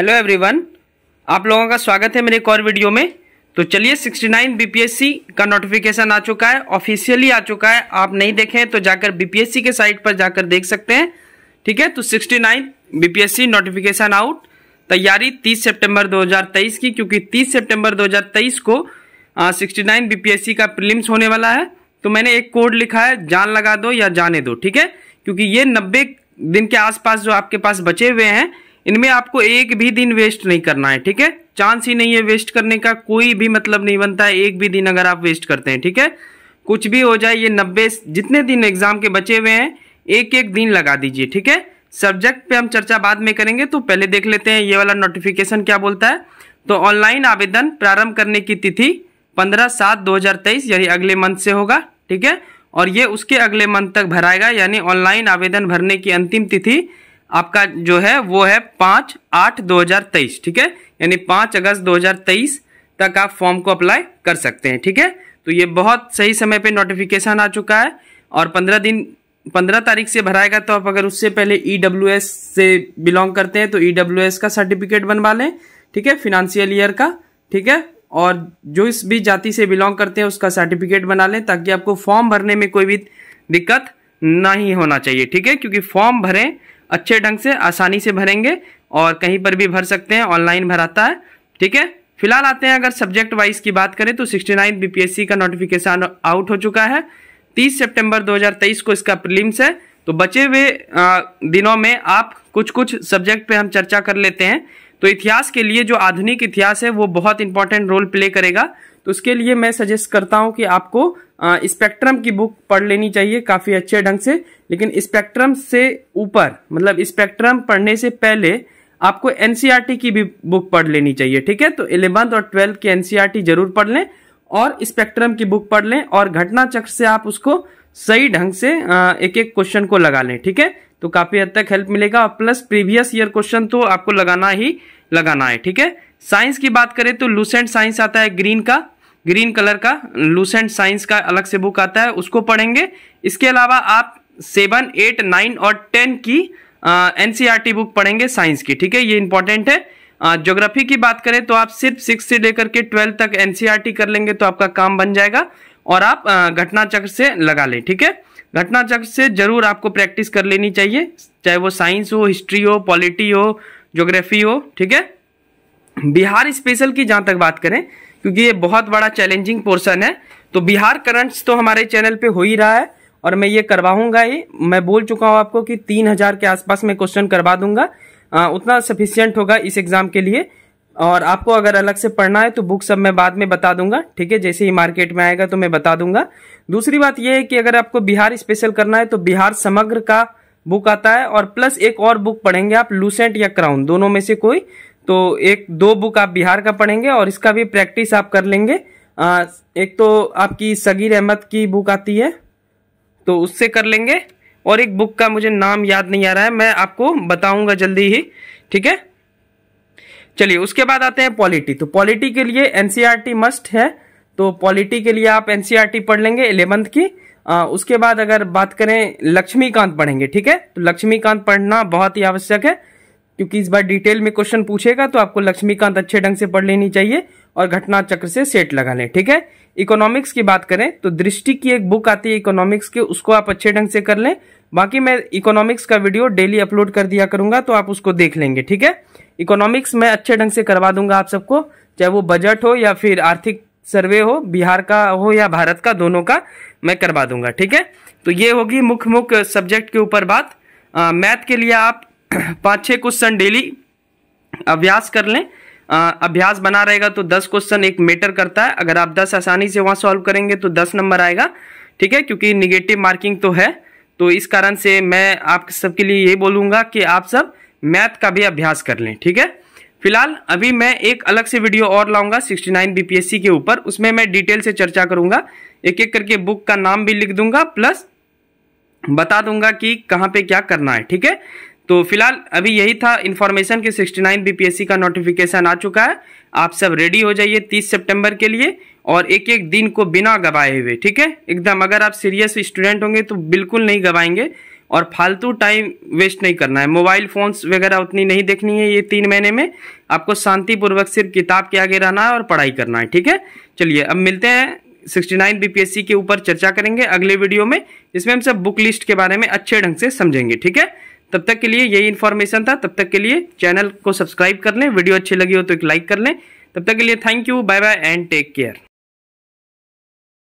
Hello everyone आप लोगों का स्वागत है मेरे एक और वीडियो में। तो चलिए 69 बीपीएससी का नोटिफिकेशन आ चुका है। ऑफिशियली आ चुका है। आप नहीं देखें तो जाकर बीपीएससी के साइट पर जाकर देख सकते हैं। ठीक है? तो 69 बीपीएससी नोटिफिकेशन आउट तैयारी 30 सितंबर 2023 की, क्योंकि 30 सितंबर 2023 को सिक्सटी बीपीएससी का प्रिलिम्स होने वाला है। तो मैंने एक कोड लिखा है, जान लगा दो या जाने दो। ठीक है? क्योंकि ये नब्बे दिन के आसपास जो आपके पास बचे हुए हैं इनमें आपको एक भी दिन वेस्ट नहीं करना है, ठीक है? चांस ही नहीं है वेस्ट करने का, कोई भी मतलब नहीं बनता है एक भी दिन अगर आप वेस्ट करते हैं, ठीक है? कुछ भी हो जाए, ये नब्बे जितने दिन एग्ज़ाम के बचे हुए हैं एक एक दिन लगा दीजिए, ठीक है? सब्जेक्ट पे हम चर्चा बाद में करेंगे तो पहले देख लेते हैं, ये वाला नोटिफिकेशन क्या बोलता है? तो ऑनलाइन आवेदन प्रारंभ करने की तिथि पंद्रह सात दो हज़ार तेईस, यानी अगले मंथ से होगा, ठीक है? और ये उसके अगले मंथ तक भराएगा, यानी ऑनलाइन आवेदन भरने की अंतिम तिथि आपका जो है, वो है पाँच आठ दो हज़ार तेईस, ठीक है? यानी पाँच अगस्त दो हज़ार तेईस तक आप फॉर्म को अप्लाई कर सकते हैं, ठीक है? तो ये बहुत सही समय पे नोटिफिकेशन आ चुका है और पंद्रह दिन, पंद्रह तारीख से भराएगा तो आप अगर उससे पहले ई e से बिलोंग करते हैं तो ई e का सर्टिफिकेट बनवा लें, ठीक है? फिनेंशियल ईयर का, ठीक है? और जो इस भी जाति से बिलोंग करते हैं उसका सर्टिफिकेट बना लें ताकि आपको फॉर्म भरने में कोई भी दिक्कत नहीं होना चाहिए, ठीक है? क्योंकि फॉर्म भरें अच्छे ढंग से, आसानी से भरेंगे और कहीं पर भी भर सकते हैं, ऑनलाइन भराता है। ठीक है? फ़िलहाल आते हैं, अगर सब्जेक्ट वाइज की बात करें तो 69 बीपीएससी का नोटिफिकेशन आउट हो चुका है। 30 सितंबर 2023 को इसका प्रीलिम्स है। तो बचे हुए दिनों में आप कुछ कुछ सब्जेक्ट पे हम चर्चा कर लेते हैं। तो इतिहास के लिए जो आधुनिक इतिहास है, वो बहुत इंपॉर्टेंट रोल प्ले करेगा। तो उसके लिए मैं सजेस्ट करता हूँ कि आपको स्पेक्ट्रम की बुक पढ़ लेनी चाहिए काफ़ी अच्छे ढंग से। लेकिन स्पेक्ट्रम से ऊपर मतलब स्पेक्ट्रम पढ़ने से पहले आपको एनसीईआरटी की भी बुक पढ़ लेनी चाहिए, ठीक है? तो इलेवंथ और ट्वेल्थ की एनसीईआरटी ज़रूर पढ़ लें और स्पेक्ट्रम की बुक पढ़ लें और घटना चक्र से आप उसको सही ढंग से एक एक क्वेश्चन को लगा लें, ठीक है? तो काफ़ी हद तक हेल्प मिलेगा और प्लस प्रीवियस ईयर क्वेश्चन तो आपको लगाना ही लगाना है, ठीक है? साइंस की बात करें तो लूसेंट साइंस आता है ग्रीन का ग्रीन कलर का लूसेंट साइंस का अलग से बुक आता है, उसको पढ़ेंगे। इसके अलावा आप सेवन एट नाइन और टेन की एनसीईआरटी बुक पढ़ेंगे साइंस की, ठीक है? ये इंपॉर्टेंट है। ज्योग्राफी की बात करें तो आप सिर्फ़ सिक्स से लेकर के ट्वेल्थ तक एनसीईआरटी कर लेंगे तो आपका काम बन जाएगा और आप घटना चक्र से लगा लें, ठीक है? घटना चक्र से ज़रूर आपको प्रैक्टिस कर लेनी चाहिए, चाहे वो साइंस हो हिस्ट्री हो पॉलिटी हो ज्योग्राफी हो, ठीक है? बिहार स्पेशल की जहाँ तक बात करें क्योंकि ये बहुत बड़ा चैलेंजिंग पोर्शन है तो बिहार करंट्स तो हमारे चैनल पे हो ही रहा है और मैं ये करवाऊँगा ही। मैं बोल चुका हूँ आपको कि तीन हज़ार के आसपास मैं क्वेश्चन करवा दूँगा। आ, उतना सफिशियंट होगा इस एग्ज़ाम के लिए। और आपको अगर अलग से पढ़ना है तो बुक सब मैं बाद में बता दूँगा ठीक है? जैसे ही मार्केट में आएगा तो मैं बता दूँगा। दूसरी बात यह है कि अगर आपको बिहार स्पेशल करना है तो बिहार समग्र का बुक आता है और प्लस एक और बुक पढ़ेंगे आप लूसेंट या क्राउन दोनों में से कोई। तो एक दो बुक आप बिहार का पढ़ेंगे और इसका भी प्रैक्टिस आप कर लेंगे। आ, एक तो आपकी सगीर अहमद की बुक आती है तो उससे कर लेंगे। और एक बुक का मुझे नाम याद नहीं आ रहा है मैं आपको बताऊँगा जल्दी ही ठीक है? चलिए उसके बाद आते हैं पॉलिटी। तो पॉलिटी के लिए एनसीईआरटी मस्ट है तो पॉलिटी के लिए आप एनसीईआरटी पढ़ लेंगे इलेवंथ की। आ, उसके बाद अगर बात करें लक्ष्मीकांत पढ़ेंगे ठीक है? तो लक्ष्मीकांत पढ़ना बहुत ही आवश्यक है। क्योंकि इस बार डिटेल में क्वेश्चन पूछेगा तो आपको लक्ष्मीकांत अच्छे ढंग से पढ़ लेनी चाहिए और घटना चक्र से सेट लगा लें, ठीक है? इकोनॉमिक्स की बात करें तो दृष्टि की एक बुक आती है इकोनॉमिक्स के, उसको आप अच्छे ढंग से कर लें। बाकी मैं इकोनॉमिक्स का वीडियो डेली अपलोड कर दिया करूँगा तो आप उसको देख लेंगे, ठीक है? इकोनॉमिक्स मैं अच्छे ढंग से करवा दूँगा आप सबको, चाहे वो बजट हो या फिर आर्थिक सर्वे हो, बिहार का हो या भारत का, दोनों का मैं करवा दूँगा, ठीक है? तो ये होगी मुख्य मुख्य सब्जेक्ट के ऊपर बात। मैथ के लिए आप पाँच छः क्वेश्चन डेली अभ्यास कर लें। अभ्यास बना रहेगा तो दस क्वेश्चन एक मेटर करता है। अगर आप दस आसानी से वहाँ सॉल्व करेंगे तो दस नंबर आएगा, ठीक है? क्योंकि निगेटिव मार्किंग तो है। तो इस कारण से मैं आप सबके लिए ये बोलूँगा कि आप सब मैथ का भी अभ्यास कर लें, ठीक है? फ़िलहाल अभी मैं एक अलग से वीडियो और लाऊँगा 69 बीपीएससी के ऊपर। उसमें मैं डिटेल से चर्चा करूँगा। एक एक करके बुक का नाम भी लिख दूँगा प्लस बता दूँगा कि कहाँ पे क्या करना है, ठीक है? तो फ़िलहाल अभी यही था। इन्फॉर्मेशन कि 69 बीपीएससी का नोटिफिकेशन आ चुका है। आप सब रेडी हो जाइए 30 सितंबर के लिए और एक एक दिन को बिना गवाए हुए, ठीक है? एकदम, अगर आप सीरियस स्टूडेंट होंगे तो बिल्कुल नहीं गवाएँगे और फालतू टाइम वेस्ट नहीं करना है। मोबाइल फोन्स वगैरह उतनी नहीं देखनी है ये तीन महीने में। आपको शांतिपूर्वक सिर्फ़ किताब के आगे रहना है और पढ़ाई करना है, ठीक है? चलिए, अब मिलते हैं। 69 बीपीएससी के ऊपर चर्चा करेंगे अगले वीडियो में, जिसमें हम सब बुक लिस्ट के बारे में अच्छे ढंग से समझेंगे, ठीक है? तब तक के लिए यही इन्फॉर्मेशन था। तब तक के लिए चैनल को सब्सक्राइब कर लें। वीडियो अच्छी लगी हो तो एक लाइक कर लें। तब तक के लिए thank you bye bye and take care